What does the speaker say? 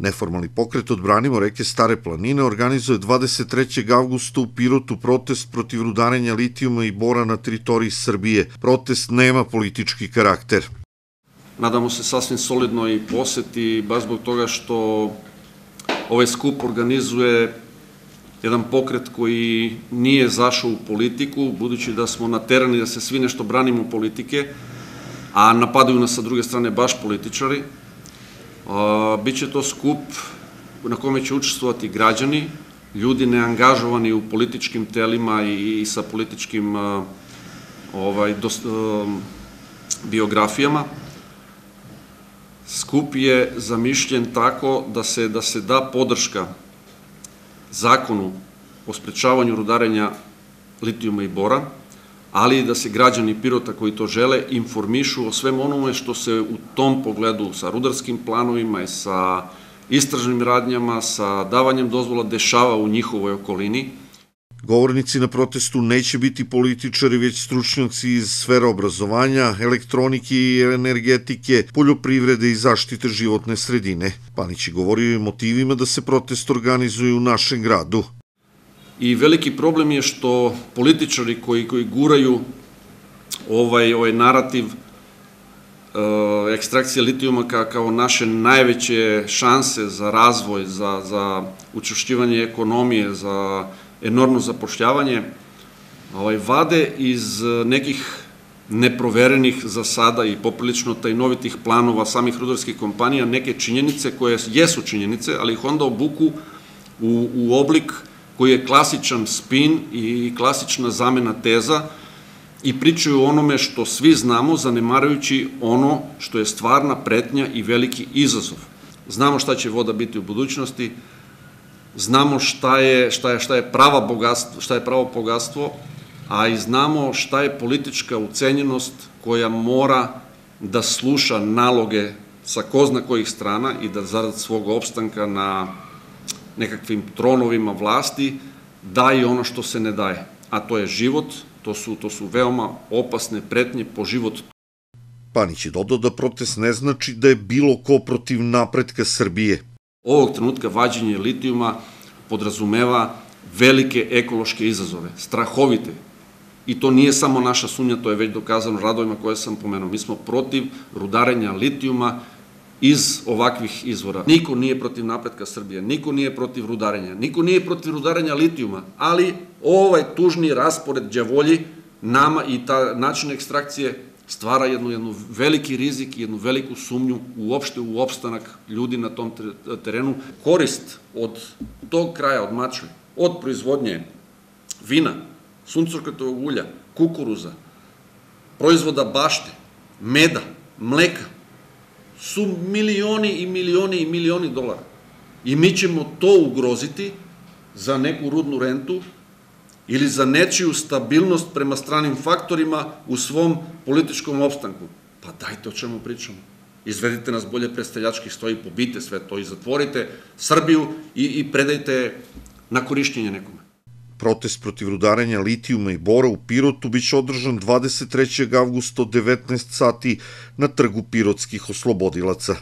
Neformalni pokret Odbranimo reke Stare planine organizuje 23. avgusta u Pirotu protest protiv rudarenja litijuma i bora na teritoriji Srbije. Protest nema politički karakter. Nadamo se sasvim solidno i poseti, baš zbog toga što ovaj skup organizuje jedan pokret koji nije zašao u politiku, budući da smo naterani da se svi nešto branimo politike, a napadaju nas sa druge strane baš političari. Biće to skup na kome će učestvovati građani, ljudi neangažovani u političkim telima i, sa političkim ovaj, biografijama. Skup je zamišljen tako da se, da se da podrška zakonu o sprečavanju rudarenja litijuma i bora, ali i da se građani Pirota koji to žele informišu o svem onome što se u tom pogledu sa rudarskim planovima i sa istražnim radnjama, sa davanjem dozvola dešava u njihovoj okolini, Govornici na protestu neće biti političari, već stručnjaci iz sfera obrazovanja, elektronike i energetike, poljoprivrede i zaštite životne sredine. Panić je govorio i motivima da se protest organizuje u našem gradu. I veliki problem je što političari koji, koji guraju ovaj, ovaj narativ e, ekstrakcije litijuma kao, naše najveće šanse za razvoj, za, za učušćivanje ekonomije, za enormno zapošljavanje, ovaj, vade iz nekih neproverenih za sada i poprilično tajnovitih planova samih rudarskih kompanija neke činjenice koje jesu činjenice, ali ih onda obuku u, u oblik koji je klasičan spin i klasična zamena teza i pričaju o onome što svi znamo, zanemarajući ono što je stvarna pretnja i veliki izazov. Znamo šta će voda biti u budućnosti, znamo šta je, šta je, šta je, prava bogatstvo, šta je pravo bogatstvo, a i znamo šta je politička ucenjenost koja mora da sluša naloge sa ko zna kojih strana i da zarad svog opstanka na nekakvim tronovima vlasti daje ono što se ne daje, a to je život, to su, to su veoma opasne pretnje po život. Panić je dodao da protest ne znači da je bilo ko protiv napretka Srbije, Ovog trenutka vađenje litijuma podrazumeva velike ekološke izazove, strahovite. I to nije samo naša sumnja, to je već dokazano radovima koje sam pomenuo. Mi smo protiv rudarenja litijuma iz ovakvih izvora. Niko nije protiv napretka Srbije, niko nije protiv rudarenja, niko nije protiv rudarenja litijuma, ali ovaj tužni raspored djavolji nama i ta način ekstrakcije stvara jednu, jednu veliki rizik i jednu veliku sumnju uopšte u opstanak ljudi na tom terenu. Korist od tog kraja, od Mačve, od proizvodnje vina, suncurkatovog ulja, kukuruza, proizvoda bašte, meda, mleka, su milioni i milioni i milioni dolara. I mi ćemo to ugroziti za neku rudnu rentu ili za nečiju stabilnost prema stranim faktorima u svom političkom opstanku. Pa dajte o čemu pričamo. Izvedite nas bolje predstavljački stoji, pobite sve to i zatvorite Srbiju i, i predajte na korišćenje nekome. Protest protiv rudarenja litijuma i bora u Pirotu biće održan 23. avgusta od 19 sati na trgu pirotskih oslobodilaca.